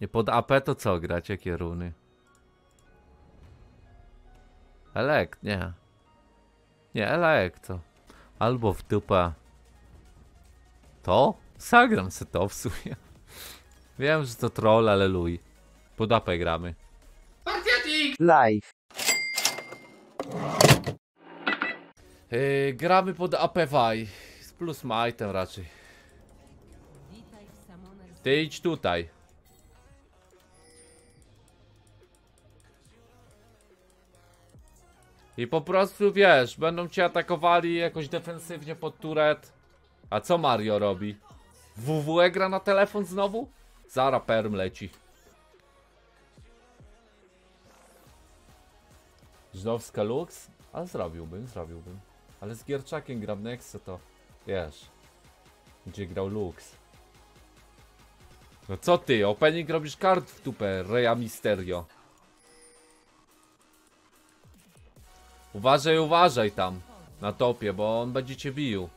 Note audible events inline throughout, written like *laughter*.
Nie pod AP to co grać? Jakie runy? Elekt, nie. Nie, elekt to. Albo w dupę. To? Zagram se to w sumie. Wiem, że to troll, ale luj. Pod AP gramy. Live. Yy, gramy pod AP Vaj. Z plus majtem raczej. Ty idź tutaj. I po prostu wiesz, będą cię atakowali jakoś defensywnie pod turet. A co Mario robi? WWE gra na telefon znowu? Zara perm leci. Żnowska Lux? Ale zrobiłbym, zrobiłbym. Ale z Gierczakiem gram Nexo to wiesz. Gdzie grał Lux. No co ty? Opening robisz kart w tupę, Reja Misterio. Uważaj, uważaj tam. Na topie, bo on będzie cię bił.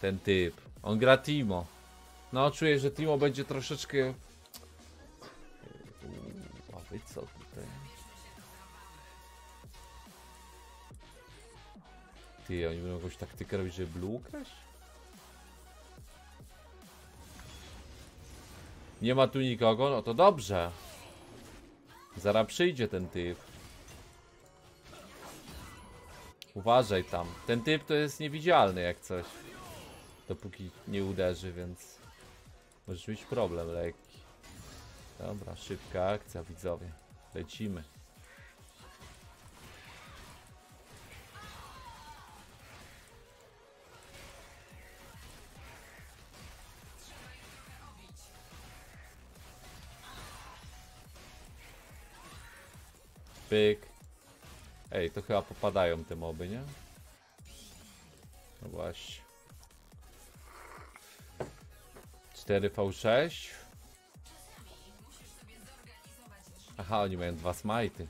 Ten typ. On gra Timo. No, czuję, że Timo będzie troszeczkę... A wy co tutaj? Ty, oni będą jakąś taktykę robić, żeby blue ukraść? Nie ma tu nikogo? No to dobrze. Zaraz przyjdzie ten typ. Uważaj tam. Ten typ to jest niewidzialny jak coś. Dopóki nie uderzy, więc... Możesz mieć problem lekki. Dobra, szybka akcja widzowie. Lecimy. Pyk. Ej, to chyba popadają te moby, nie? No właśnie. 4v6. Aha, oni mają dwa smajty.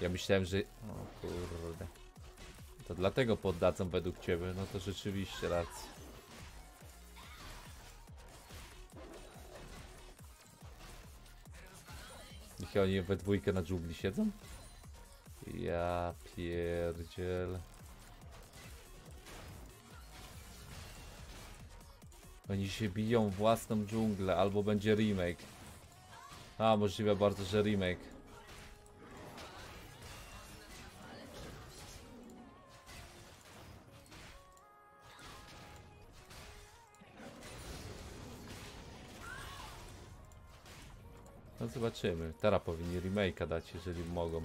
Ja myślałem, że... O kurde. To dlatego poddadzą według ciebie. No to rzeczywiście racja. Niech oni we dwójkę na dżungli siedzą? Ja pierdziel. Oni się biją własną dżunglę, albo będzie remake. A, możliwe bardzo, że remake. Zobaczymy. Teraz powinni remake'a dać, jeżeli mogą.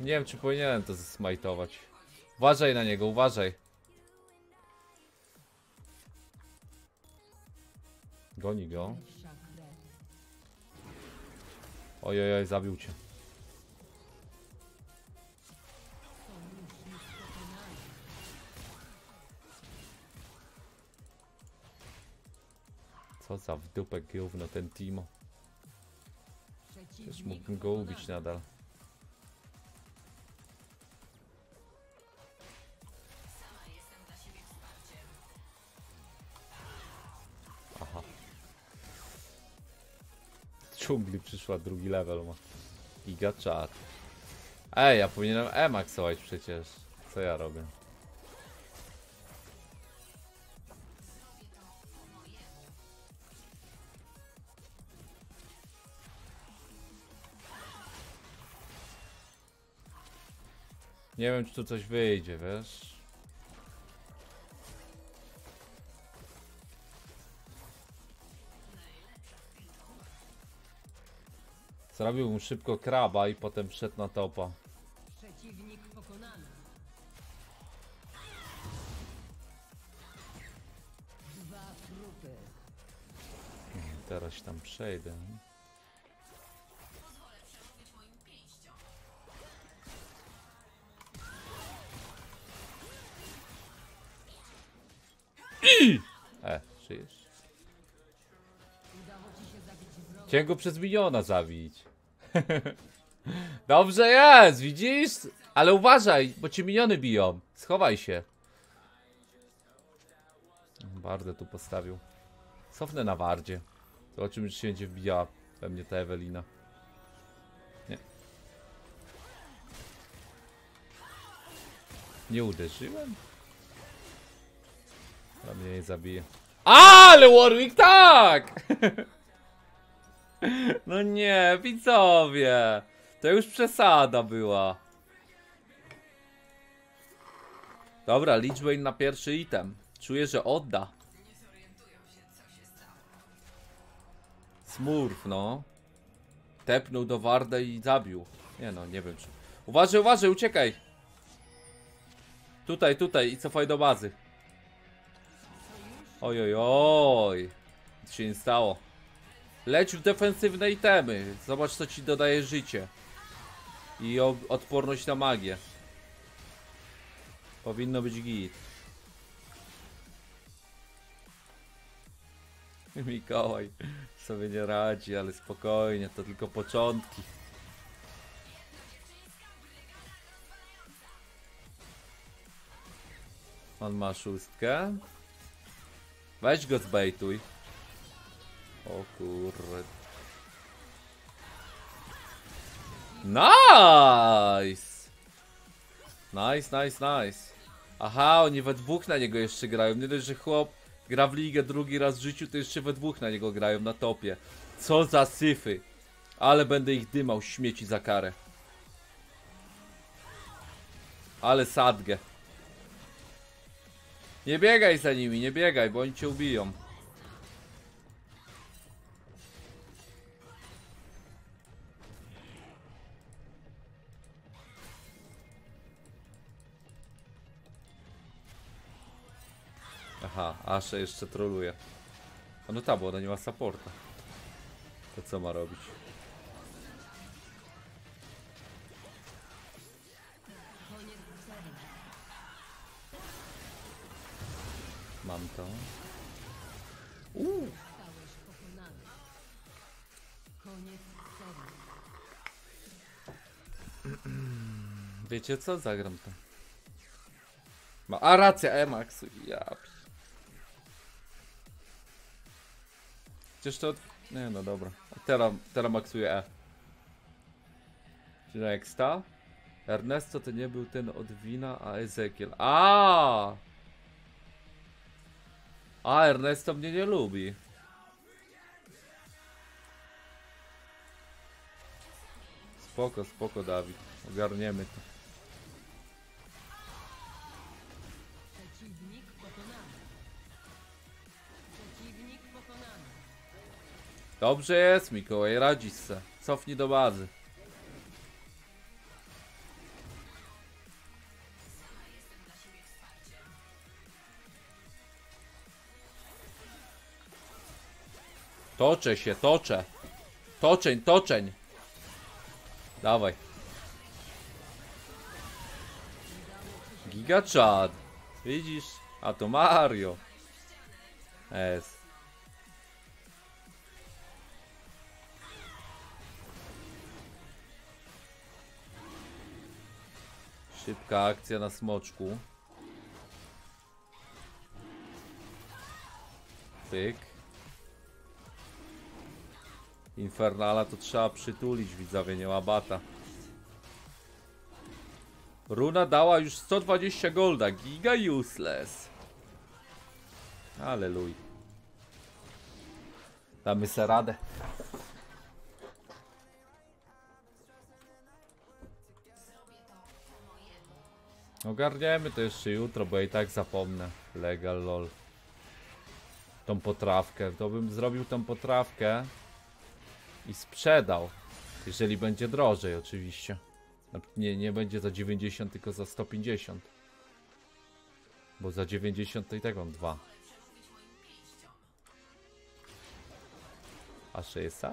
Nie wiem, czy powinienem to zsmajtować. Uważaj na niego, uważaj. Goni go. Ojej, oj, zabił cię. Co za w dupę gówno ten Timo. Przecież mógłbym go ubić nadal. Aha. Z dżungli przyszła drugi level ma. Giga chat. Ej, ja powinienem E maxować przecież. Co ja robię? Nie wiem, czy tu coś wyjdzie, wiesz? Zrobił mu szybko kraba i potem wszedł na topa. Przeciwnik pokonany. Dwa trupy. Teraz się tam przejdę. Chciałem go przez miniona zabić. *laughs* Dobrze jest, widzisz? Ale uważaj, bo ci miniony biją. Schowaj się. Wardę tu postawił. Cofnę na Wardzie. Zobaczymy, czy się będzie wbijała we mnie ta Ewelina. Nie. Nie uderzyłem? A mnie nie zabije. Ale Warwick tak! *laughs* No nie, widzowie! To już przesada była. Dobra, Lichbane na pierwszy item. Czuję, że odda. Smurf, no. Tepnął do Warda i zabił. Nie no, nie wiem czy... Uważaj, uważaj, uciekaj! Tutaj, tutaj i cofaj do bazy. Oj, oj, oj. Nic się nie stało. Leć w defensywne itemy. Zobacz, co ci dodaje życie. I odporność na magię. Powinno być git. *laughs* Mikołaj sobie nie radzi, ale spokojnie, to tylko początki. On ma szóstkę. Weź go zbejtuj. O kurde. Nice! Nice, nice, nice. Aha, oni we dwóch na niego jeszcze grają. Nie dość, że chłop gra w ligę drugi raz w życiu, to jeszcze we dwóch na niego grają na topie. Co za syfy. Ale będę ich dymał, śmieci za karę. Ale sadgę. Nie biegaj za nimi, nie biegaj, bo oni cię ubiją. Aha, Ashe jeszcze troluje. No ta, bo ona nie ma supporta. To co ma robić? Mam to. Serii. Wiecie co? Zagram to. Ma... A racja, Emax. Ja. Przecież to. Nie no dobra. Teraz, teraz maksuję E. Czyli Nexta. Ernesto to nie był ten od wina, a Ezekiel. A! A Ernesto mnie nie lubi. Spoko, spoko Dawid. Ogarniemy to. Dobrze jest, Mikołaj, radzisz se. Cofnij do bazy. Toczę się, toczę. Toczeń, toczeń. Dawaj. Giga Chad. Widzisz? A to Mario. Szybka akcja na smoczku. Pyk. Infernala to trzeba przytulić, widzowie, nie ma bata. Runa dała już 120 golda, giga useless. Aleluj. Damy se radę. Ogarniemy to jeszcze jutro, bo ja i tak zapomnę. Legal lol. Tą potrawkę. To bym zrobił tą potrawkę i sprzedał. Jeżeli będzie drożej oczywiście. Na- Nie, nie będzie za 90, tylko za 150. Bo za 90 to i tak mam dwa. A 600?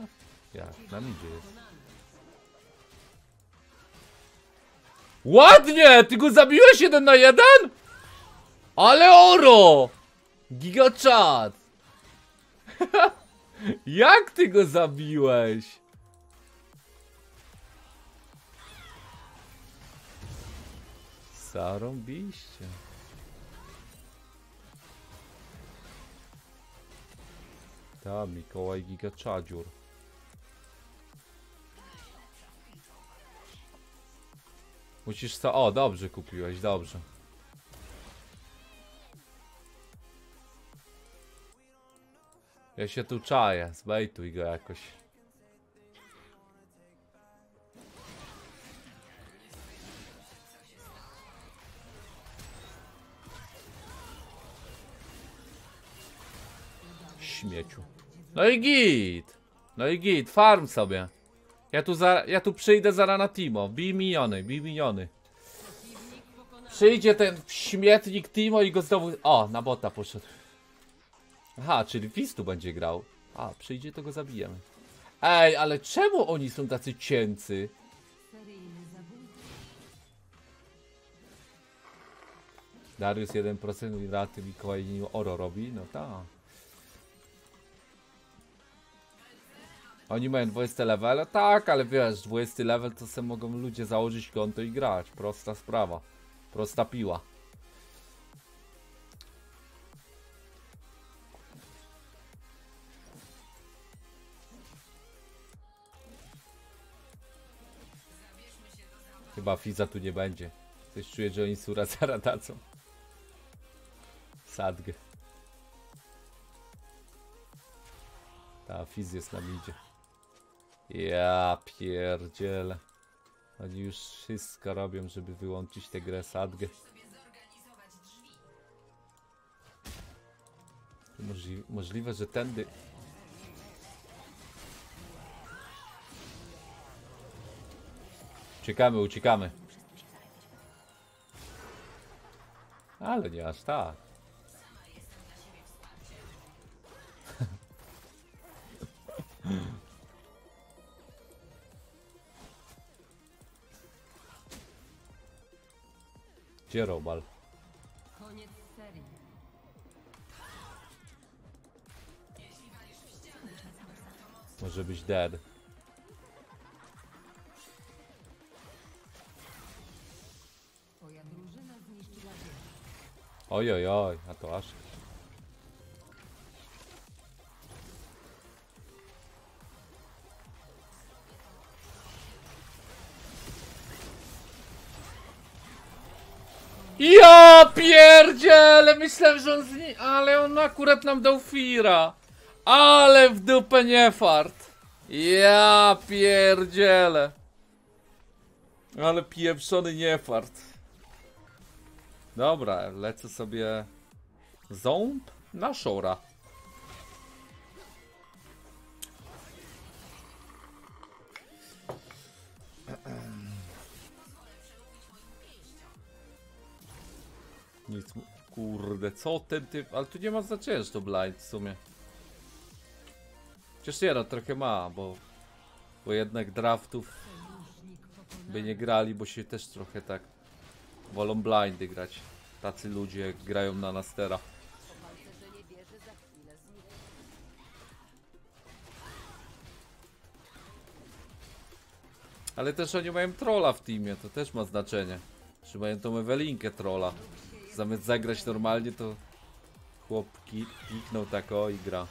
Jak? Na midzie jest. Ładnie! Ty go zabiłeś jeden na jeden? Ale oro! Gigachat! *laughs* Jak ty go zabiłeś? Zarąbiście. Ta, Mikołaj Giga Musisz co? O, dobrze kupiłeś, dobrze. Ja się tu czaję, zbejtuj go jakoś. Śmieciu. No i git! No i git, farm sobie. Ja tu, za, ja tu przyjdę zaraz na Timo. Bij miniony, bij miniony. Przyjdzie ten śmietnik Timo i go znowu... O, na bota poszedł. Aha, czyli Fizz tu będzie grał. A, przyjdzie to go zabijemy. Ej, ale czemu oni są tacy cięcy? Darius 1% i raty Mikołaj nim oro robi? No tak. Oni mają 20 level? Tak, ale wiesz, 20 level to sobie mogą ludzie założyć konto i grać. Prosta sprawa. Prosta piła. Chyba Fiza tu nie będzie. Coś czuję, że oni sura *laughs* zaraz dadzą. Sadgę. Ta Fiz jest na midzie. Ja pierdzielę. Oni już wszystko robią, żeby wyłączyć tę grę Sadgę. Możli możliwe, że tędy... Uciekamy, uciekamy. Ale nie aż tak. Gdzie Robal? Koniec serii. Może być dead. Oj, oj, oj, a to aż. Ja pierdzielę, myślałem, że on zni... Ale on akurat nam dał Fira. Ale w dupę nie fart. Ja pierdzielę. Ale pieprzony nie fart. Dobra, lecę sobie ząb na szora. Nic, kurde, co ten typ, ale tu nie ma znaczenia, że to blind w sumie. Chociaż nie no, trochę ma, bo, bo jednak draftów by nie grali, bo się też trochę tak wolą blindy grać. Tacy ludzie grają na Nastera. Ale też oni mają trolla w teamie, to też ma znaczenie. Czy mają tą Ewelinkę trolla. Zamiast zagrać normalnie, to chłop ki- kliknął tak o i gra.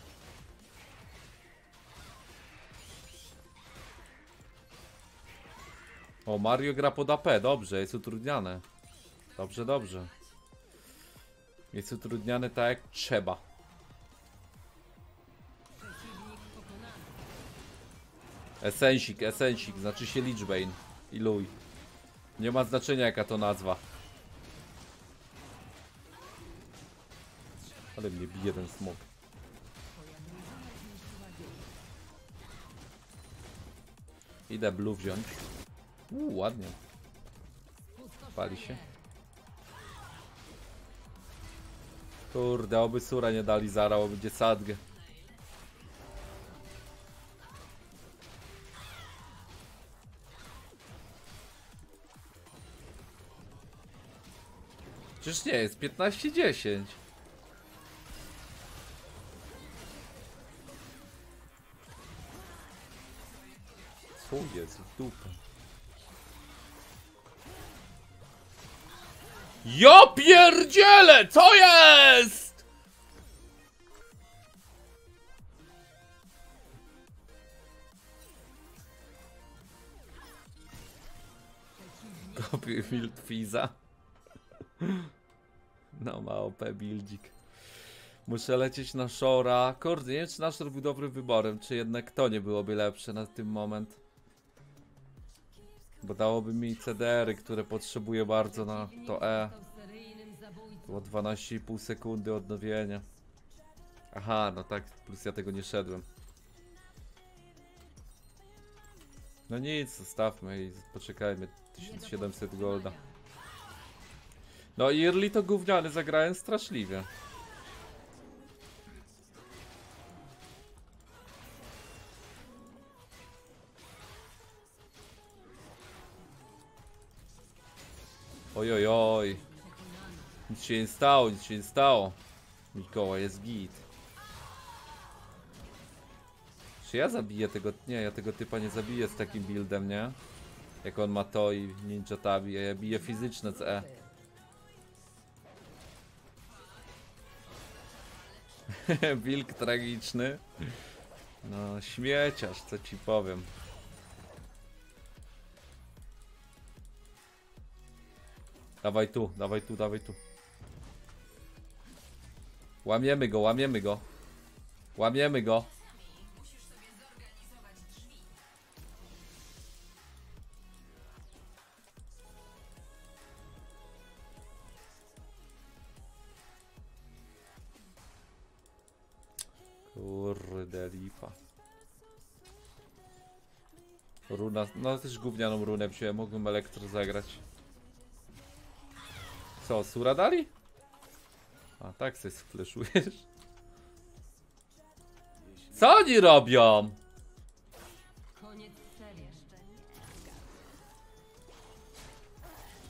O, Mario gra pod AP, dobrze, jest utrudniane. Dobrze, dobrze. Jest utrudniane tak jak trzeba. Esensik, esensik, znaczy się Lichbane i Lui. Nie ma znaczenia jaka to nazwa. Ale mnie bije ten smok. Idę blue wziąć. Uuu, ładnie. Pali się. Kurde, oby sura nie dali zara, bo będzie sadgę. Przecież nie, jest 15-10. chuj jest w dupę. Ja pierdzielę, co jest? Kopiuj build Fiza. No ma OP. Muszę lecieć na Shora. Kurde, nie wiem czy na Shore był dobrym wyborem, czy jednak to nie byłoby lepsze na tym moment. Bo dałoby mi CDR-y, które potrzebuję bardzo na to E. Było 12,5 sekundy odnowienia. Aha, no tak, plus ja tego nie szedłem. No nic, zostawmy i poczekajmy. 1700 golda. No i Early to gówniany zagrałem straszliwie. Oj, oj. Nic się nie stało, nic się nie stało. Mikołaj jest git. Czy ja zabiję tego... Nie, ja tego typa nie zabiję z takim buildem, nie? Jak on ma to i ninja tabi, a ja biję fizyczne z E. *laughs* Wilk tragiczny. No, śmieciarz, co ci powiem. Dawaj tu, dawaj tu, dawaj tu. Łamiemy go, łamiemy go. Łamiemy go. Kurde lipa. Runa, no też gównianą runę wziąłem, mógłbym elektro zagrać. Co, sura dali? A tak sobie sfleszujesz. Co oni robią?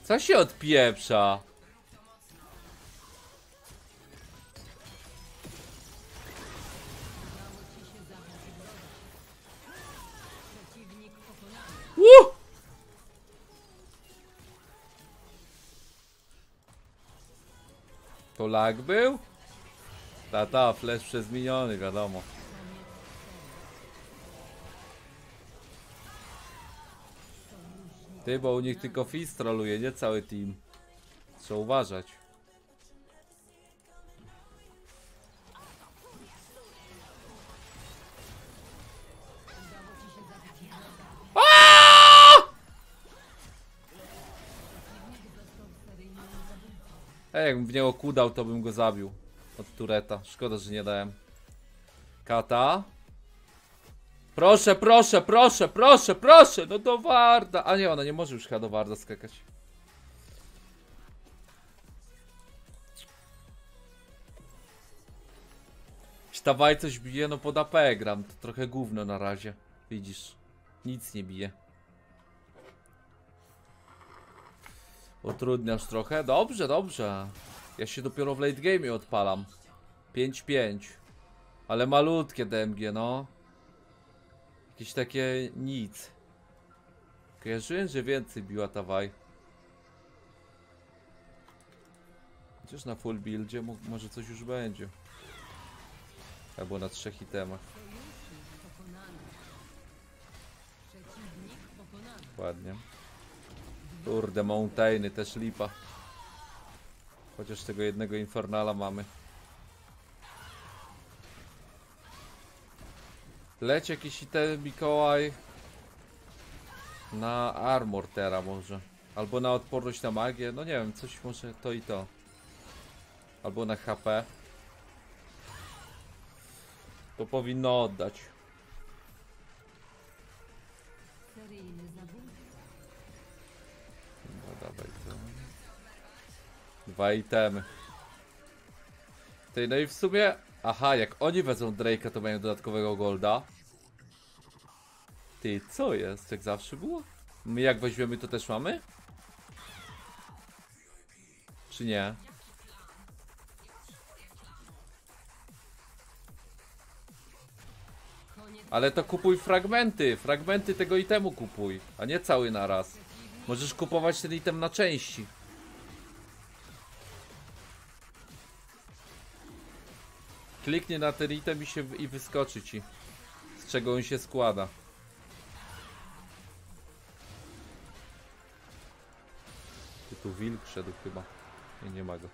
Co się odpieprza? To lag był? Tata, flash przez miniony, wiadomo. Ty, bo u nich tylko Fizz troluje, nie cały team. Trzeba uważać. Jakbym w niego kudał, to bym go zabił. Od tureta. Szkoda, że nie dałem. Kata. Proszę, proszę, proszę, proszę, proszę, no do Warda. A nie, ona nie może już chyba do Warda skakać. Stawaj coś bije, no pod AP gram. To trochę gówno na razie. Widzisz. Nic nie bije. Utrudniasz trochę? Dobrze, dobrze. Ja się dopiero w late game odpalam. 5-5. Ale malutkie DMG, no. Jakieś takie nic. Kojarzyłem, że więcej biła ta waj. Chociaż na full buildzie mo- może coś już będzie. Albo na trzech itemach. Ładnie. Kurde, mountainy też lipa. Chociaż tego jednego infernala mamy. Leć jakiś item Mikołaj. Na armor teraz może. Albo na odporność na magię. No nie wiem, coś może to i to. Albo na HP. To powinno oddać. Dwa itemy. Ty, no i w sumie... Aha, jak oni wezmą Drake'a, to mają dodatkowego golda. Ty, co jest? Jak zawsze było? My jak weźmiemy, to też mamy? Czy nie? Ale to kupuj fragmenty, fragmenty tego itemu kupuj, a nie cały naraz. Możesz kupować ten item na części. Kliknie na ten item i, się, i wyskoczy ci. Z czego on się składa. Tu wilk szedł chyba. Nie, nie ma go.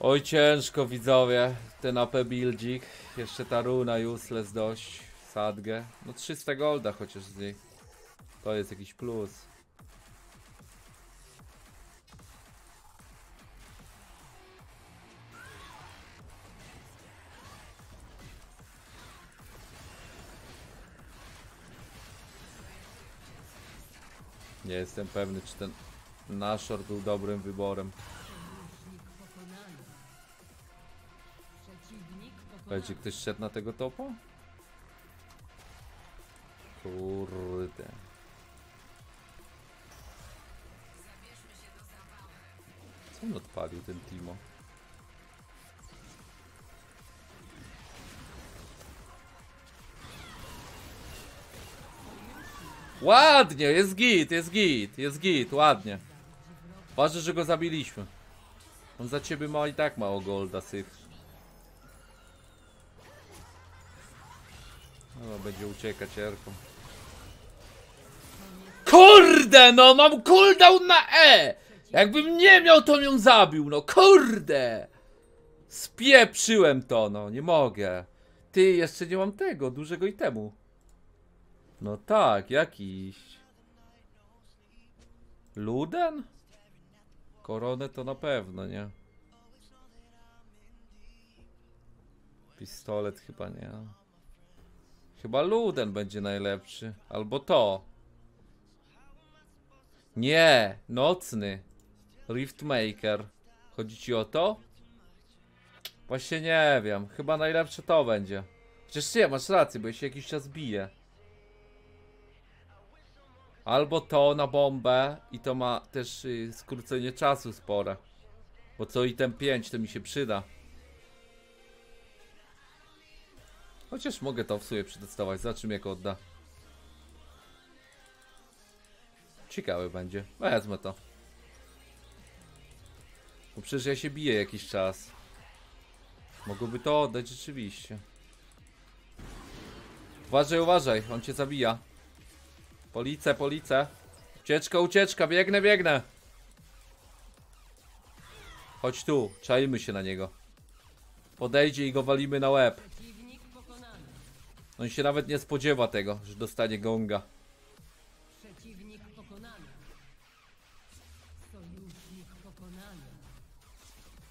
Oj, ciężko widzowie. Ten AP buildzik. Jeszcze ta runa useless dość. Sadgę. No 300 golda chociaż z niej. To jest jakiś plus. Nie jestem pewny, czy ten Nashor był dobrym wyborem. Będzie ktoś szedł na tego topa? Kurde. Co on odpalił ten Timo? Ładnie, jest git, jest git, jest git, ładnie. Ważne, że go zabiliśmy. On za ciebie ma i tak mało golda, sych. No, będzie uciekać Erką. Kurde, no mam cooldown na E! Jakbym nie miał, to ją zabił, no kurde! Spieprzyłem to, no, nie mogę. Ty, jeszcze nie mam tego, dużego itemu. No tak, jakiś. Luden? Koronę to na pewno, nie? Pistolet chyba nie. Chyba Luden będzie najlepszy. Albo to. Nie, nocny. Riftmaker. Chodzi ci o to? Właśnie nie wiem. Chyba najlepsze to będzie. Chociaż nie, masz rację, bo się jakiś czas bije. Albo to na bombę i to ma też y, skrócenie czasu spore. Bo co item 5 to mi się przyda. Chociaż mogę to w sumie przetestować, zobaczymy jak odda. Ciekawe będzie. Wezmę to. Bo przecież ja się biję jakiś czas. Mogłoby to oddać rzeczywiście. Uważaj, uważaj, on cię zabija. Police, police. Ucieczka, ucieczka, biegnę, biegnę. Chodź tu, czajmy się na niego. Podejdzie i go walimy na łeb. On się nawet nie spodziewa tego, że dostanie gonga.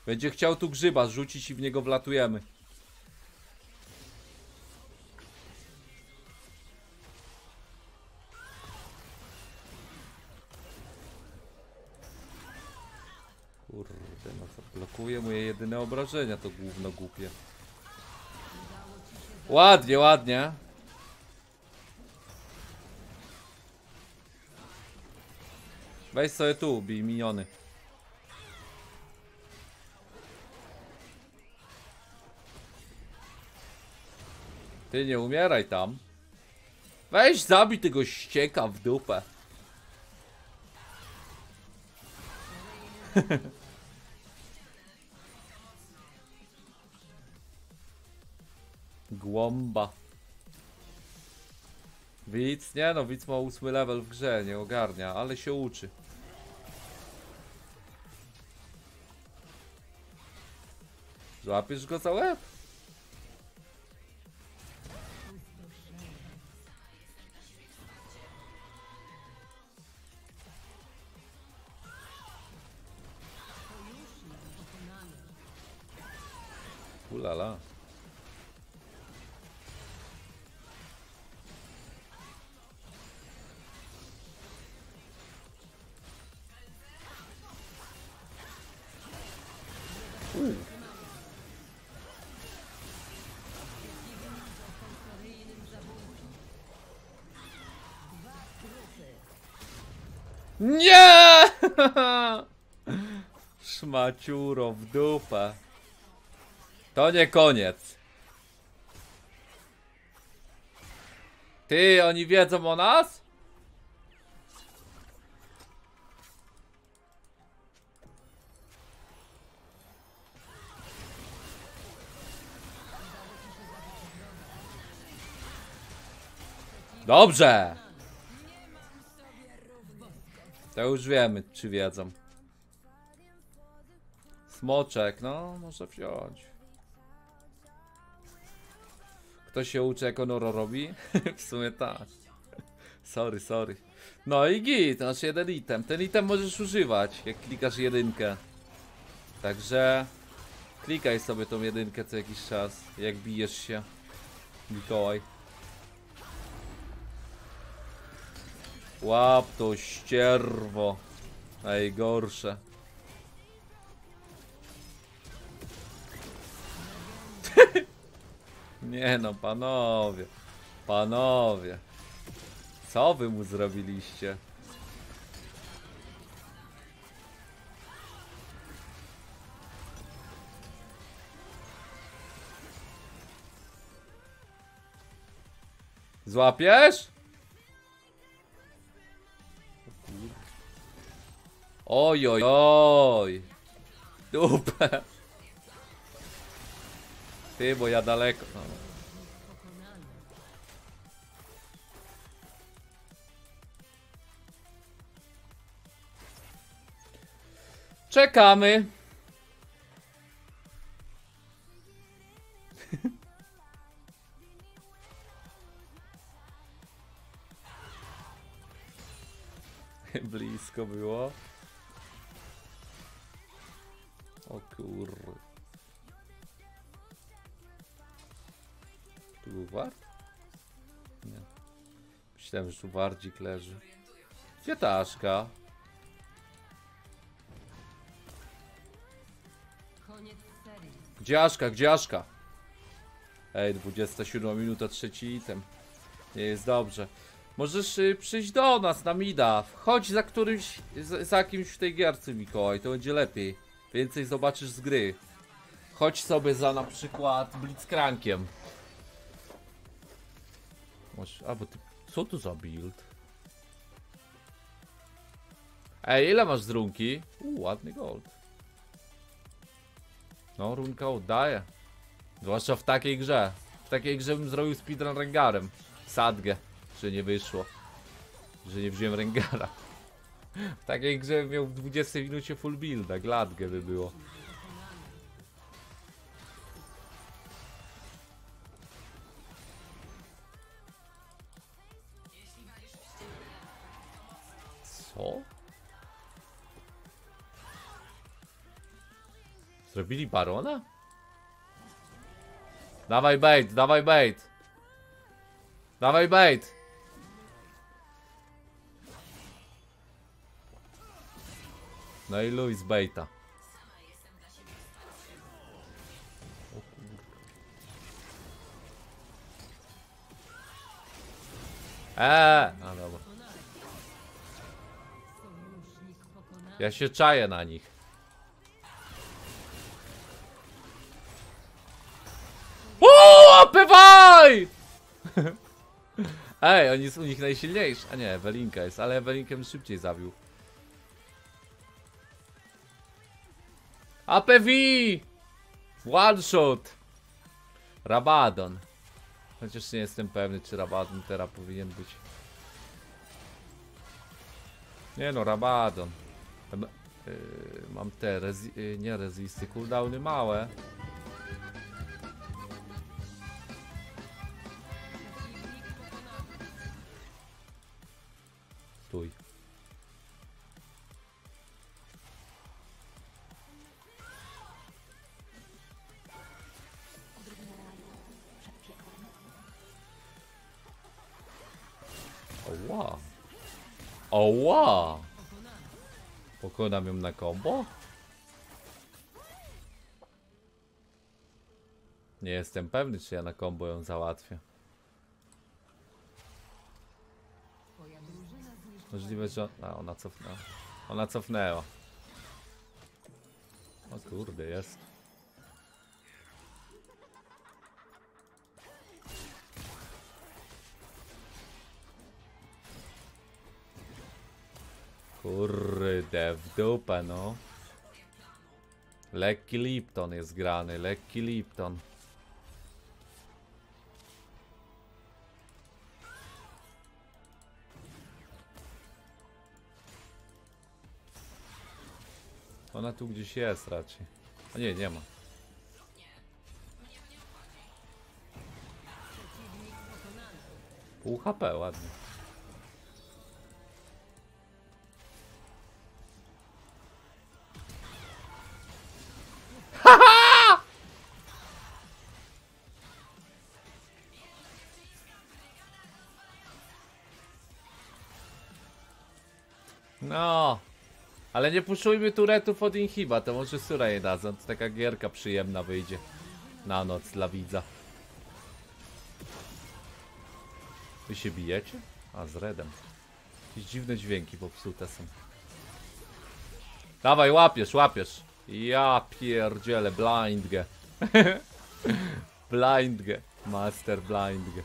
Będzie chciał tu grzyba rzucić i w niego wlatujemy. Blokuje moje jedyne obrażenia, to gówno głupie. Ładnie, ładnie. Weź sobie tu, bij miniony. Ty nie umieraj tam. Weź zabij tego ścieka w dupę. *laughs* Głąba. Widz, nie no, widz ma ósmy level w grze, nie ogarnia, ale się uczy. Złapiesz go za łeb? Ulala. *laughs* Szmaciuro w dupę. To nie koniec. Ty, oni wiedzą o nas? Dobrze. To już wiemy, czy wiedzą. Smoczek, no, może wziąć. Kto się uczy, jak Onoro robi? *laughs* w sumie tak. Sorry, sorry. No i git, masz jeden item. Ten item możesz używać, jak klikasz jedynkę. Także klikaj sobie tą jedynkę co jakiś czas, jak bijesz się. Mikołaj. Łap to ścierwo. Najgorsze. *laughs* Nie no, panowie. Panowie. Co wy mu zrobiliście? Złapiesz? Oj, oj, oj. Dupę. Ty, bo ja daleko. No. Czekamy. *laughs* Blisko było. O kur... Tu był wart? Nie. Myślałem, że tu wardzik leży. Gdzie ta Aszka? Gdzie Aszka? Gdzie Aszka? Ej, 27 minuta, trzeci item. Nie jest dobrze. Możesz y, przyjść do nas na Mida. Chodź za którymś, za, za kimś w tej gierce, Mikołaj, to będzie lepiej. Więcej zobaczysz z gry. Chodź sobie za na przykład Blitzcrankiem. Masz, ty, co tu za build? Ej, ile masz z runki? Uuu, ładny gold. No, runka oddaje. Zwłaszcza w takiej grze. W takiej grze bym zrobił speedrun Rengarem. Sadgę, że nie wyszło. Że nie wziąłem Rengara. W takiej grze miał w 20 minucie full builda, gladgę by było. Co? Zrobili barona? Dawaj bait, dawaj bait. Dawaj bait. No i. O kurwa. Eee, no dobra. Ja się czaję na nich. O, opywaj! *laughs* Ej, on jest u nich najsilniejszy. A nie, Ewelinka jest, ale Ewelinkę szybciej zabił. APV! One shot! Rabadon. Chociaż nie jestem pewny, czy Rabadon teraz powinien być. Nie no, Rabadon. Em, yy, mam te, rezi yy, nie rezisty, cooldowny małe. Stój. Oła. Pokonam ją na combo? Nie jestem pewny, czy ja na combo ją załatwię. Możliwe, że... A, ona cofnęła. Ona cofnęła. O kurde, jest. Kurde, w dupę, no. Lekki Lipton jest grany, lekki Lipton. Ona tu gdzieś jest raczej. A nie, nie ma. Pół HP, ładnie. Ale nie puszujmy turetów od Inhiba, to może Sura nie dadzą, to taka gierka przyjemna wyjdzie na noc dla widza. Wy się bijecie? A, z Redem. Jakieś dziwne dźwięki popsute są. Dawaj, łapiesz, łapiesz. Ja pierdzielę, blindge. *laughs* blindge. Master blindge.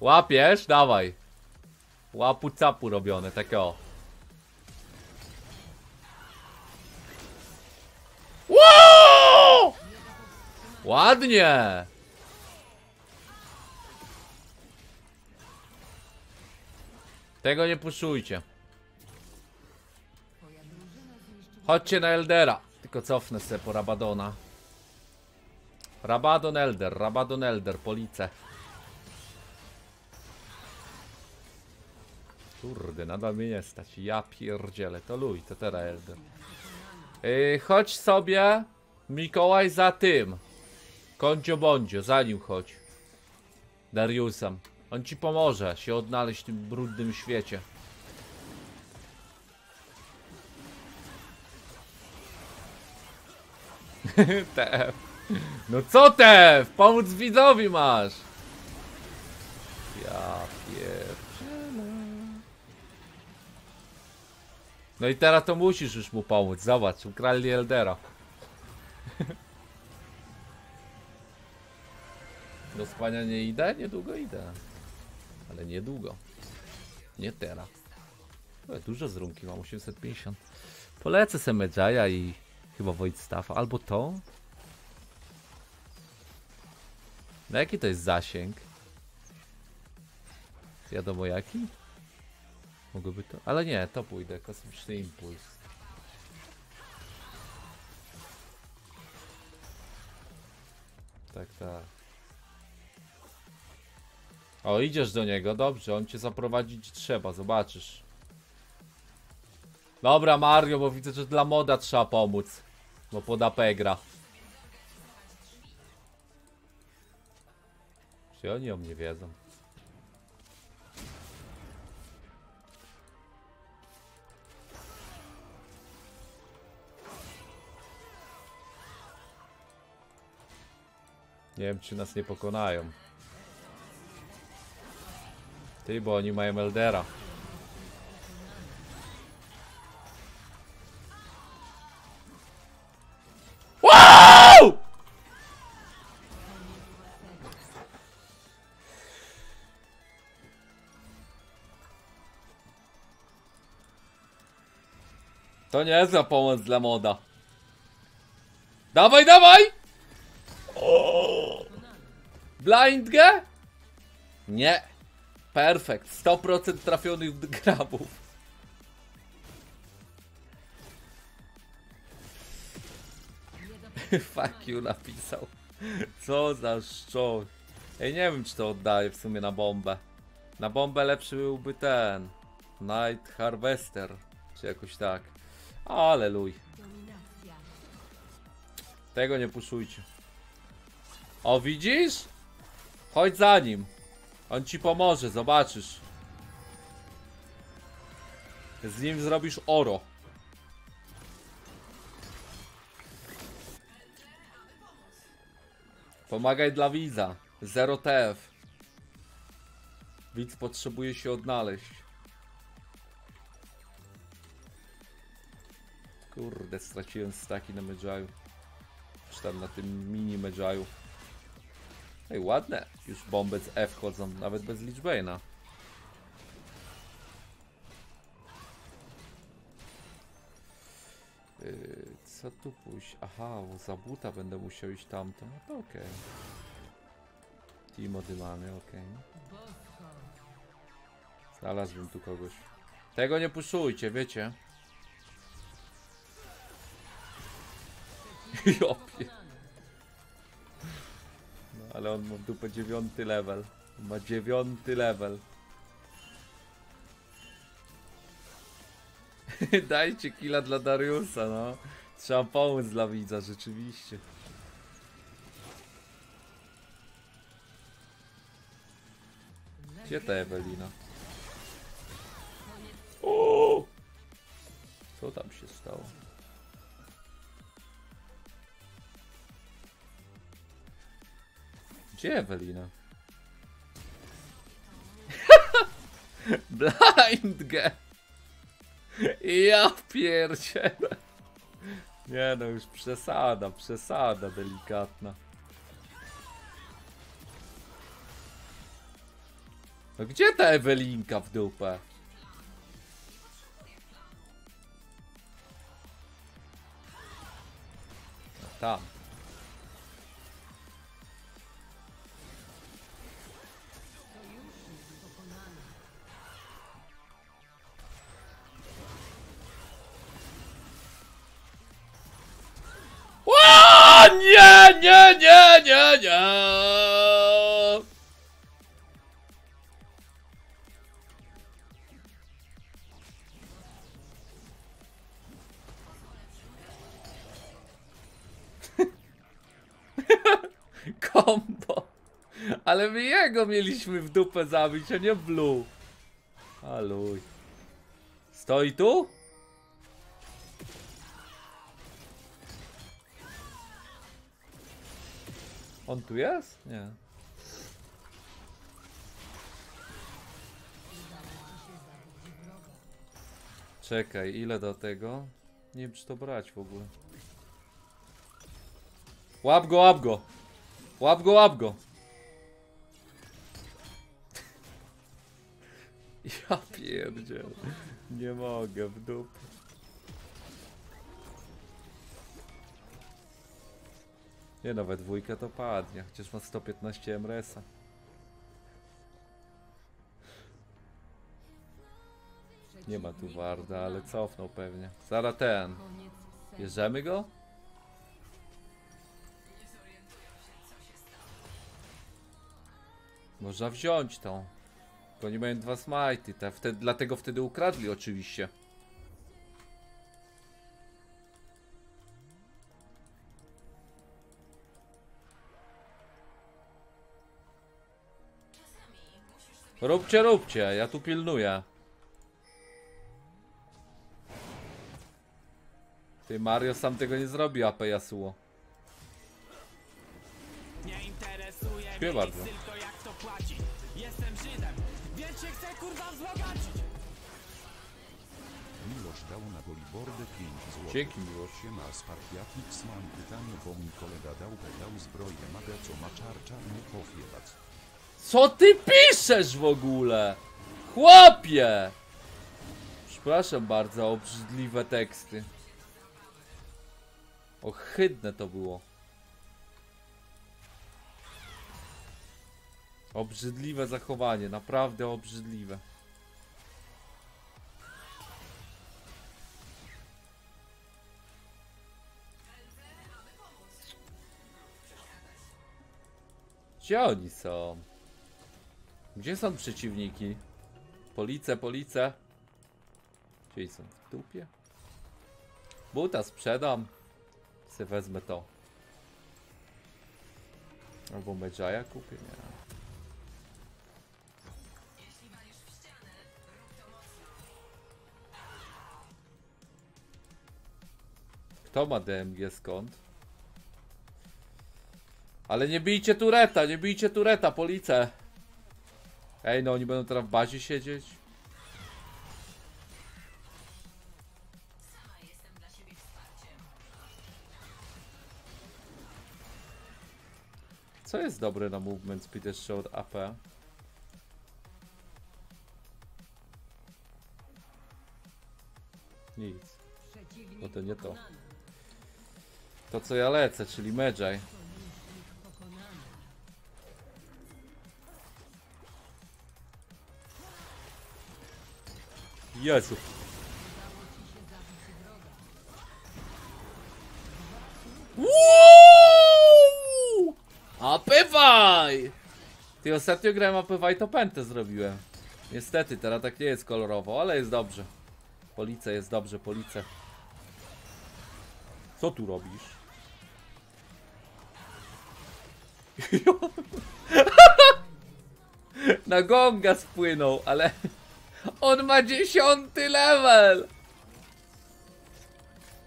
Łapiesz? Dawaj. Łapu capu robione, takie o. Ładnie! Tego nie puszujcie. Chodźcie na Eldera. Tylko cofnę sobie po Rabadona. Rabadon Elder, Rabadon Elder, police. Kurde, nadal mnie nie stać. Ja pierdzielę, to luj, to teraz Elder. Yy, chodź sobie, Mikołaj, za tym. Kondzio Bondzio, za nim chodź. Dariusem. On ci pomoże się odnaleźć w tym brudnym świecie. *laughs* Tef. No co Tef? Pomóc widzowi masz. Ja pierdzielę. No i teraz to musisz już mu pomóc. Zobacz, ukradli Eldera. *laughs* Do spania nie idę? Niedługo idę. Ale niedługo. Nie teraz. Ale dużo z runki mam, 850. Polecę sobie Medjaya i chyba Void Staffa. Albo to. Na jaki to jest zasięg? Wiadomo jaki? Mogłoby to... Ale nie, to pójdę. Kosmiczny impuls. Tak, tak. O, idziesz do niego, dobrze, on cię zaprowadzić trzeba, zobaczysz. Dobra, Mario, bo widzę, że dla moda trzeba pomóc. Bo pod AP gra. Czy oni o mnie wiedzą? Nie wiem, czy nas nie pokonają. Ty, bo oni mają Eldera. Wow! To nie jest za pomoc dla moda. Dawaj, dawaj! O! Blind G? Nie. Perfekt. 100% trafionych *laughs* grabów. *laughs* Fuck you napisał. Co za szczur. Ej, nie wiem czy to oddaję w sumie na bombę. Na bombę lepszy byłby ten. Night Harvester. Czy jakoś tak. Ale luj. Tego nie puszujcie. O, widzisz? Chodź za nim. On ci pomoże, zobaczysz. Z nim zrobisz oro. Pomagaj dla widza. Zero TF. Widz potrzebuje się odnaleźć. Kurde, straciłem staki na Medjaju. Czy tam na tym mini Medjaju. Ej, ładne. Już bomby z F chodzą, nawet bez Lichbane'a. Yy, co tu pójść? Aha, za buta będę musiał iść tamto. No to okej. Timody mamy, okej. Bosko. Znalazłbym tu kogoś. Tego nie puszujcie, wiecie? *laughs* Jopie. Ale on ma w dupę dziewiąty level. Ma dziewiąty level. *laughs* Dajcie killa dla Dariusa, no. Trzeba pomóc dla widza, rzeczywiście. Gdzie ta Ewelina? O! Co tam się stało? Gdzie Ewelina? *laughs* Blind ge. Ja pierdzielę. Nie no, już przesada, przesada delikatna. No gdzie ta Ewelinka w dupę? No tam. Ale my jego mieliśmy w dupę zabić, a nie blue. Aluj. Stoi tu? On tu jest? Nie. Czekaj, ile do tego? Nie wiem, czy to brać w ogóle. Łap go, łap go! Łap go, łap go! Pierdziel. Nie mogę w dupę. Nie nawet dwójka to padnie, chociaż ma 115 MRS-a. Nie ma tu Warda, ale cofnął pewnie. Zara ten. Bierzemy go? Można wziąć tą. Tylko nie mają dwa smajty, te, wtedy, dlatego wtedy ukradli oczywiście. Róbcie, róbcie, ja tu pilnuję. Ty Mario sam tego nie zrobi, AP Yasuo. Nie interesuje Dziękuję mnie bardzo. Się chcę kurwa wzbogacić Miłosz dał na bolibordę 5 zł. Dzięki, Miłosz. Siema Spartiatix mam pytanie, bo mi kolega dał pedał zbroję magę, co ma czar czarny. Co ty piszesz w ogóle? Chłopie! Przepraszam bardzo, obrzydliwe teksty. Ohydne to było. Obrzydliwe zachowanie, naprawdę obrzydliwe. Gdzie oni są? Gdzie są przeciwniki? Police, police. Gdzie są? W dupie? Buta sprzedam. Se wezmę to. Albo Medjaya kupię, nie. Kto ma DMG skąd? Ale nie bijcie tureta, nie bijcie tureta, police. Ej, no oni będą teraz w bazie siedzieć. Co jest dobre na movement speed jeszcze od AP? Nic. Przeciwnik No to nie to to co ja lecę, czyli Medjay. Jezu. Wow! Apywaj! Ty ostatnio grałem Apywaj, to pętę zrobiłem. Niestety, teraz tak nie jest kolorowo, ale jest dobrze. Police jest dobrze, police. Co tu robisz? *laughs* Na gonga spłynął, ale *laughs* on ma dziesiąty level!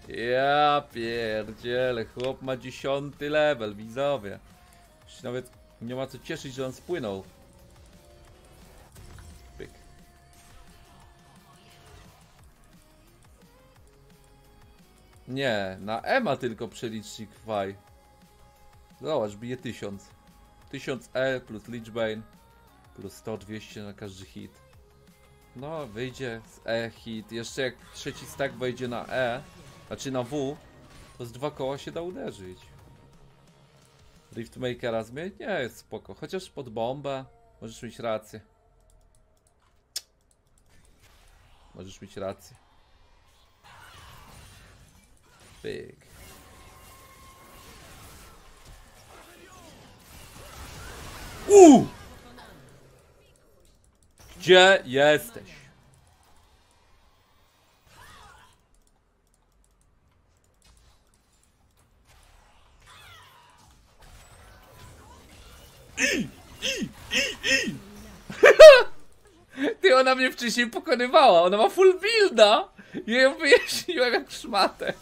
Ja pierdzielę, chłop ma dziesiąty level, widzowie. Już nawet nie ma co cieszyć, że on spłynął. Pyk. Nie, na Ema tylko przelicznik faj. Zobacz, bije 1000. 1000 E plus Lichbane plus 100, 200 na każdy hit. No, wyjdzie z E hit. Jeszcze jak trzeci stack wejdzie na E, znaczy na W, to z dwa koła się da uderzyć. Riftmakera zmienić? Nie, jest spoko. Chociaż pod bombę możesz mieć rację. Możesz mieć rację. Pyk. U! Gdzie jesteś? Ty, ona mnie wcześniej pokonywała, ona ma full builda! Ja ją wyjaśniłem jak szmatę.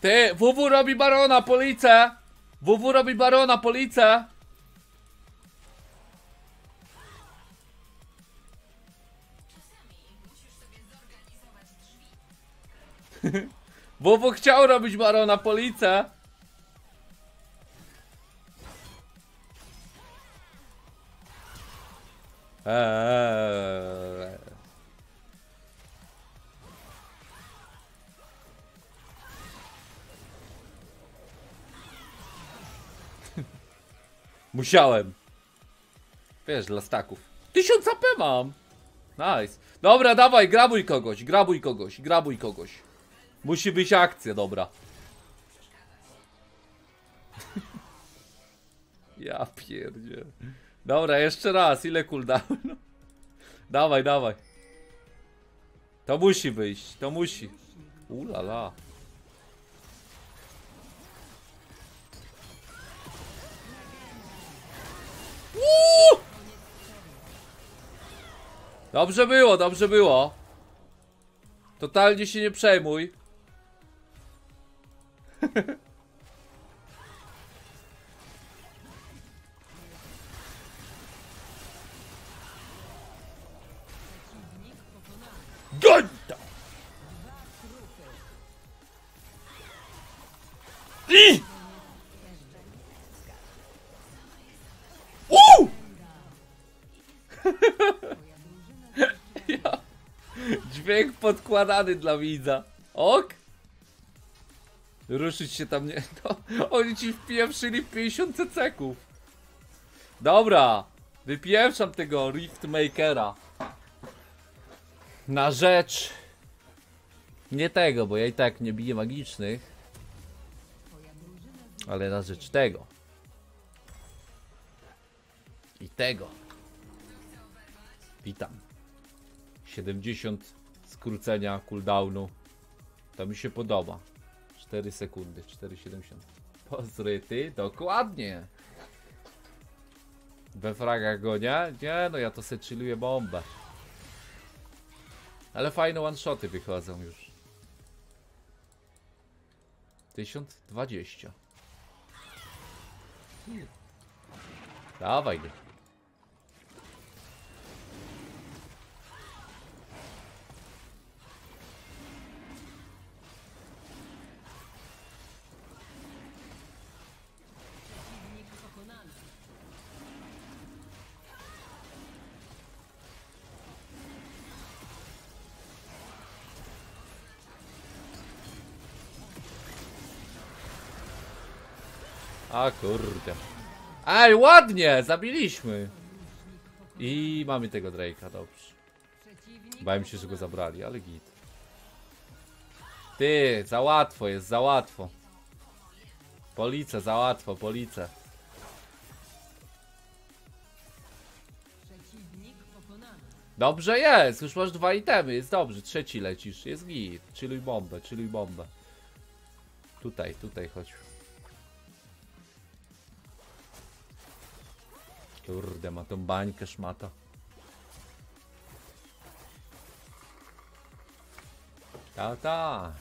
Ty, WW robi barona, policę! WW robi barona, policę! WW chciał robić barona, policę! Eee. Musiałem. Wiesz, dla staków. Tysiąc AP mam. Nice. Dobra, dawaj, grabuj kogoś, grabuj kogoś, grabuj kogoś. Musi być akcja, dobra. *laughs* ja pierdzie. Dobra, jeszcze raz, ile cooldown? *laughs* dawaj, dawaj. To musi wyjść, to musi. Ulala. Uuu! Dobrze było, dobrze było. Totalnie się nie przejmuj. Goń to! I! Podkładany dla widza. Ok? Ruszyć się tam nie... *laughs* No, oni ci wpieprzyli 50 ceków. Dobra. Wypieprzam tego Riftmakera. Na rzecz... Nie tego, bo ja i tak nie biję magicznych. Ale na rzecz tego. I tego. Witam. 70 skrócenia cooldownu. To mi się podoba. 4 sekundy, 4,70. Pozryty, dokładnie. We fragach go nie? Nie, no ja to se bombę. Ale fajne one-shoty wychodzą już. 1020. Dawaj. A kurde. Ej, ładnie! Zabiliśmy! I mamy tego Drake'a, dobrze. Bałem się, że go zabrali, ale git. Ty, za łatwo jest, za łatwo. Police, za łatwo, police. Dobrze jest, już masz dwa itemy, jest dobrze, trzeci lecisz, jest git. Chilluj bombę, chilluj bombę. Tutaj, tutaj chodź. Kurde, ma tą bańkę szmata. Ta, ta.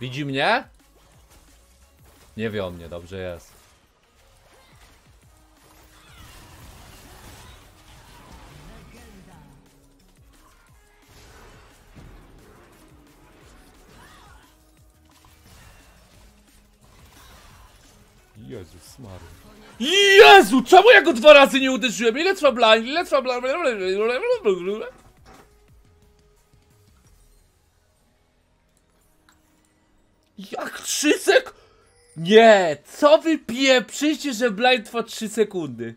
Widzi mnie? Nie wie o mnie, dobrze jest. Maria. Jezu, czemu ja go dwa razy nie uderzyłem? Ile trwa blind? Ile trwa blind? Jak 3 sek... Nie, co wy pieprzycie, że blind trwa 3 sekundy?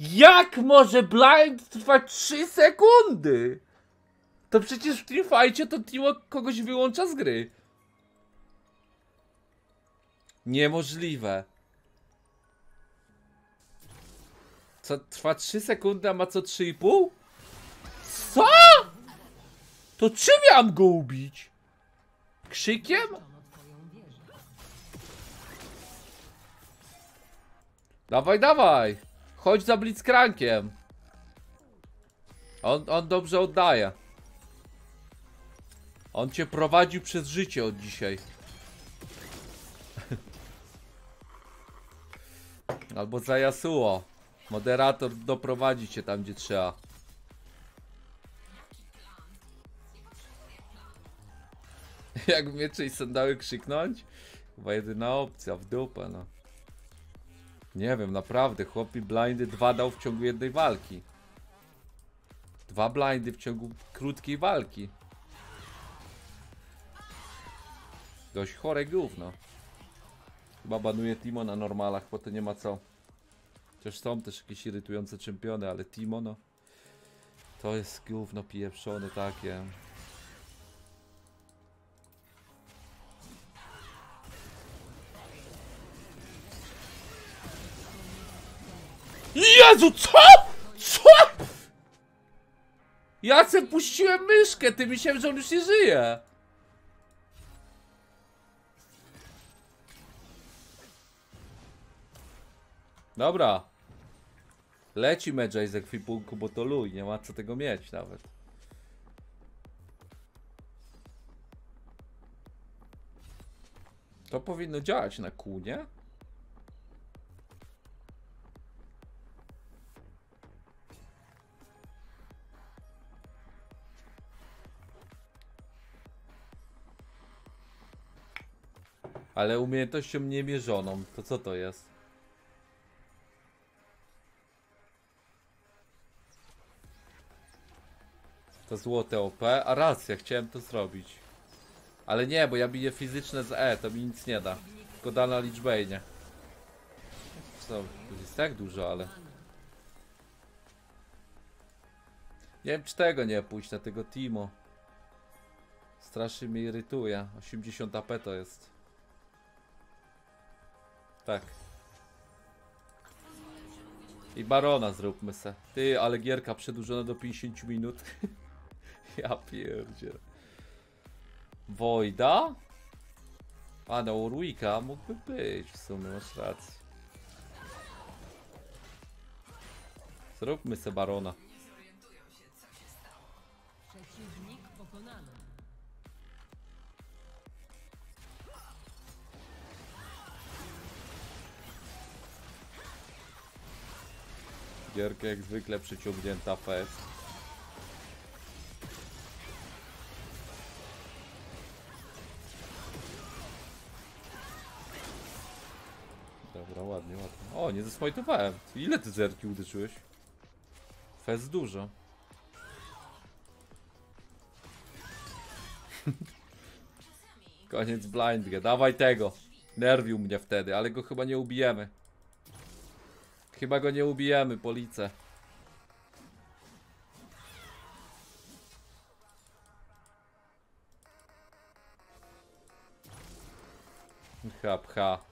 Jak może blind trwać 3 sekundy? To przecież w teamfightie to Timo kogoś wyłącza z gry. Niemożliwe. Co trwa 3 sekundy, a ma co 3,5? Co? To czym miałem go ubić? Krzykiem? Dawaj, dawaj! Chodź za Blitzcrankiem. On, on dobrze oddaje. On cię prowadził przez życie od dzisiaj. *laughs* Albo za Yasuo. Moderator doprowadzi cię tam, gdzie trzeba. *laughs* Jak mnie Jason dały krzyknąć? Chyba jedyna opcja, w dupę no. Nie wiem, naprawdę, chłopi blindy dwa dał w ciągu jednej walki. Dwa blindy w ciągu krótkiej walki. Dość chore gówno. Chyba banuje Timo na normalach, bo to nie ma co. Chociaż są też jakieś irytujące czempiony, ale Timo no... To jest gówno pieprzone takie. Jezu, co? Co? Ja se puściłem myszkę, ty myślałem, że on już nie żyje. Dobra. Leci Medjay z ekwipunku, bo to luj, nie ma co tego mieć nawet. To powinno działać na kół, nie? Ale umiejętnością niemierzoną, to co to jest? To złote OP, a racja, chciałem to zrobić. Ale nie, bo ja biję fizyczne z E, to mi nic nie da. Tylko da na liczbejnie. Co, to jest tak dużo, ale... Nie wiem, czy tego nie pójść na tego Timo. Strasznie mnie irytuje. 80 AP to jest. Tak. I Barona zróbmy se. Ty, ale gierka przedłużona do 50 minut. *laughs* ja pierdzielę. Wojda? A no, Urwika mógłby być w sumie, masz rację. Zróbmy se Barona. Gierka jak zwykle przyciągnięta fest. nie zesmajtowałem. Ile ty zerki uderzyłeś? Fez dużo. *laughs* Koniec blindga. Dawaj tego. Nerwił mnie wtedy, ale go chyba nie ubijemy. Chyba go nie ubijemy, police. Pcha, pcha.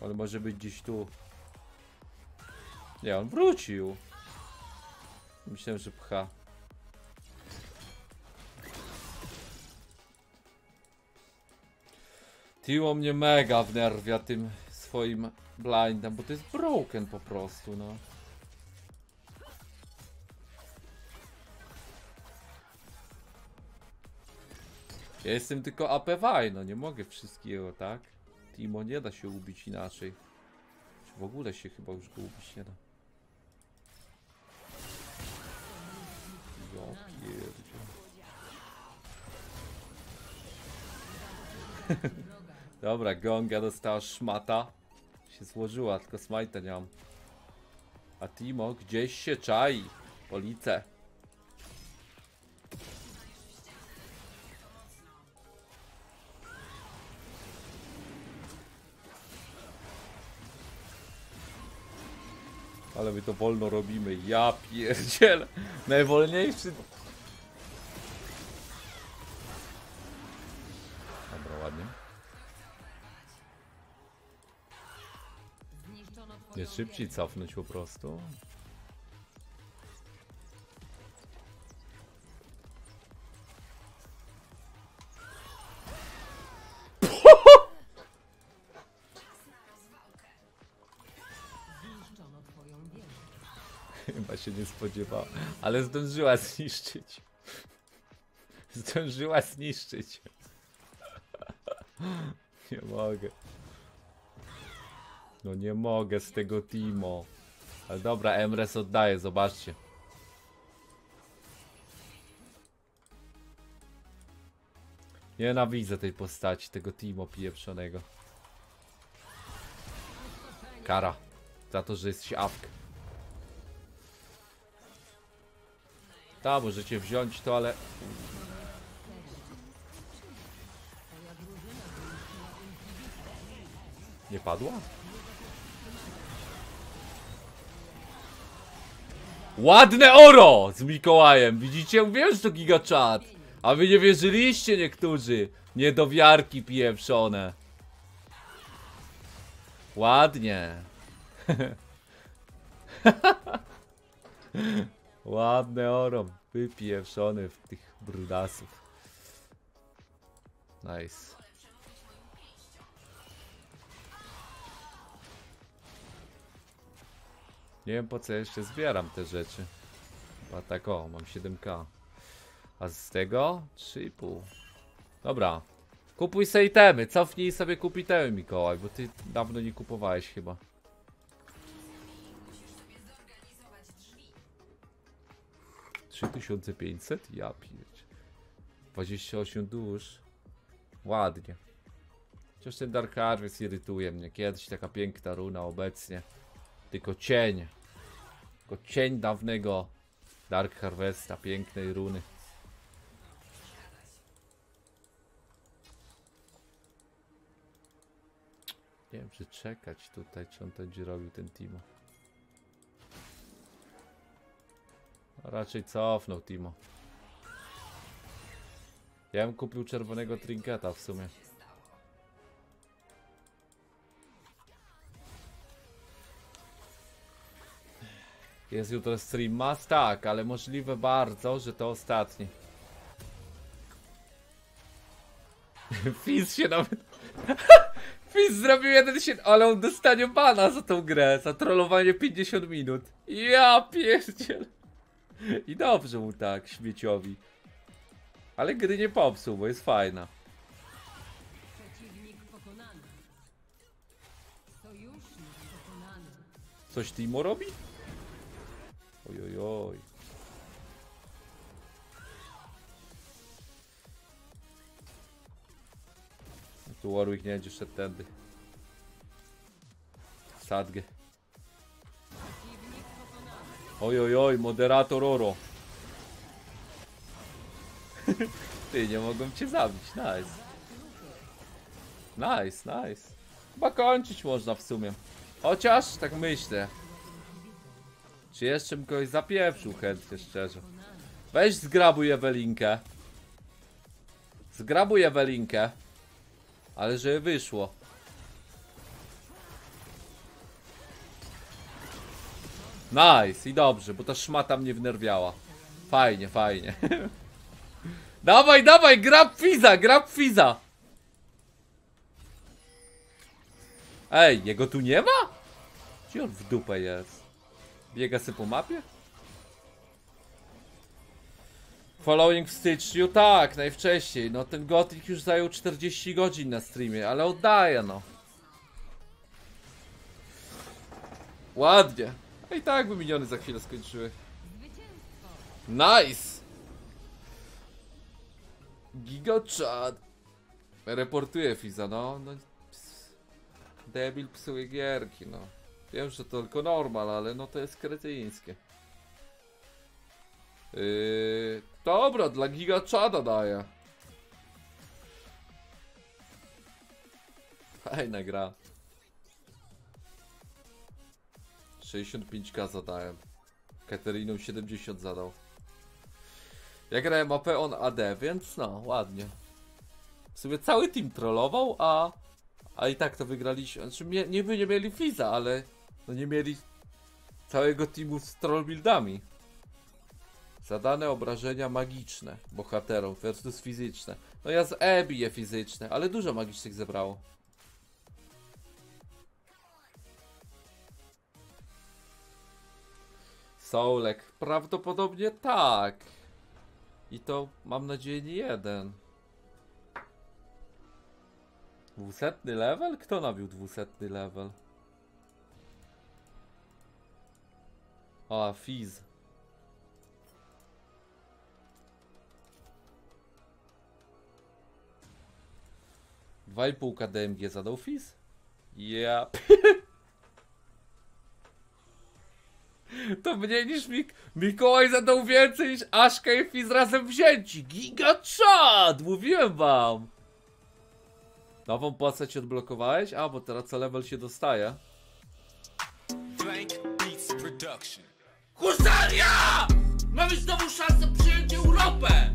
On może być gdzieś tu. Nie, on wrócił. Myślałem, że pcha. Timo mnie mega wnerwia tym swoim blindem, bo to jest broken po prostu, no. Ja jestem tylko AP no nie mogę wszystkiego, tak? Timo nie da się ubić inaczej. Czy w ogóle się chyba już go ubić nie da. Ja pierdzie. *laughs* Dobra, Gonga dostała szmata. Się złożyła, tylko smajta nie mam. A Timo gdzieś się czai. Police. Ale my to wolno robimy. Ja pierdzielę. Najwolniejszy. Dobra, ładnie. Nie szybciej cofnąć po prostu. Nie spodziewała. Ale zdążyła zniszczyć. Zdążyła zniszczyć. Nie mogę. No nie mogę z tego Timo. Ale dobra, Emres oddaje, zobaczcie. Nienawidzę tej postaci, tego Timo pieprzonego. Kara. Za to, że jest siawk. Ta, możecie wziąć to, ale... Nie padła? Ładne oro z Mikołajem. Widzicie? Mówiłem, że to gigaczat. A wy nie wierzyliście niektórzy. Niedowiarki pieprzone. Ładnie. *laughs* Ładne oro. Wypieprzony w tych brudasów. Nice. Nie wiem po co jeszcze zbieram te rzeczy. A tak o, mam 7k. A z tego 3,5. Dobra. Kupuj sobie itemy, cofnij sobie kup itemy Mikołaj, bo ty dawno nie kupowałeś chyba. Trzy tysiące pięćset? Ja pierdzie. 28 dusz. Ładnie. Chociaż ten Dark Harvest irytuje mnie. Kiedyś taka piękna runa, obecnie. Tylko cień. Tylko cień dawnego Dark Harvesta, pięknej runy. Nie wiem, czy czekać tutaj, czy on będzie robił ten Timo. Raczej cofnął Timo. Ja bym kupił czerwonego trinketa w sumie. Jest jutro stream mas? Tak, ale możliwe bardzo, że to ostatni. *laughs* Fizz się nawet... *laughs* Fizz zrobił jeden się... Ale on dostanie bana za tą grę, za trollowanie 50 minut. Ja pierdziel. I dobrze mu tak, śmieciowi. Ale gry nie popsuł, bo jest fajna. Przeciwnik pokonany. Sojusznik pokonany. Coś Timo robi? Ojojoj. Tu Warwick nie będzie szedł tędy. Sadgę. Ojojoj, moderator Oro. *laughs* Ty, nie mogą cię zabić, nice. Nice, nice. Chyba kończyć można w sumie. Chociaż, tak myślę. Czy jeszcze bym kogoś zapieprzył chętnie, szczerze. Weź zgrabuj Ewelinkę. Zgrabuję Ewelinkę. Ale żeby wyszło. Nice i dobrze, bo ta szmata mnie wnerwiała. Fajnie, fajnie. *laughs* dawaj, dawaj, grab Fiza, grab Fiza. Ej, jego tu nie ma? Gdzie on w dupę jest? Biega sobie po mapie? Following w styczniu? Tak, najwcześniej. No ten Gothic już zajął 40 godzin na streamie, ale oddaję no. Ładnie. I tak by miniony za chwilę skończyły. Nice! Gigochad. Reportuje Fiza, no. no. ps- Debil psuje gierki, no. Wiem, że to tylko normal, ale no to jest kretyńskie. Yy, dobra, dla Gigachada daję. Fajna gra. 65k zadałem. Kateriną 70 zadał. Ja grałem AP on AD, więc no, ładnie. W sumie cały team trollował, a a i tak to wygraliśmy. Znaczy nie, nie, nie mieli Fiza, ale no nie mieli całego teamu z troll buildami. Zadane obrażenia magiczne bohaterom versus fizyczne. No ja z E biję fizyczne, ale dużo magicznych zebrało. Soulek, prawdopodobnie tak. I to mam nadzieję nie jeden. Dwusetny level? Kto nabił dwusetny level? O, Fizz. Dwa i pół KDMG zadał Fizz? Ja. *laughs* To mniej niż Mik Mikołaj zadał więcej niż Aszka i Fizz razem wzięci. Giga Chad! Mówiłem wam! Nową postać odblokowałeś? A, bo teraz co level się dostaje. Husaria! Mamy znowu szansę przyjąć Europę!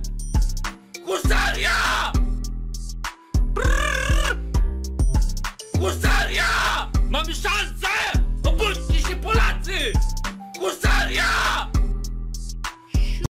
Husaria! Brrr! Husaria! Mamy szansę Comissária!